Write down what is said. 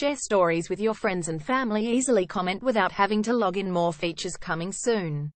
share stories with your friends and family easily comment without having to log in more features coming soon.